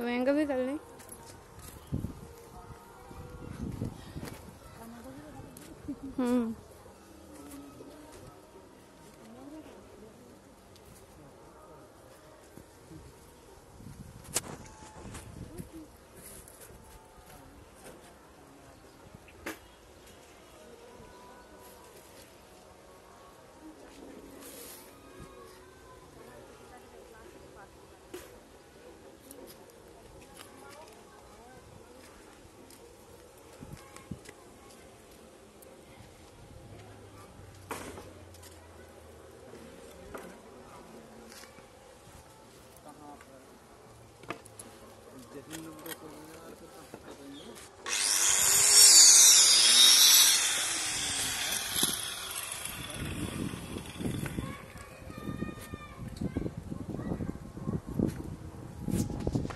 तो महँगा भी कर लें। हम्म। number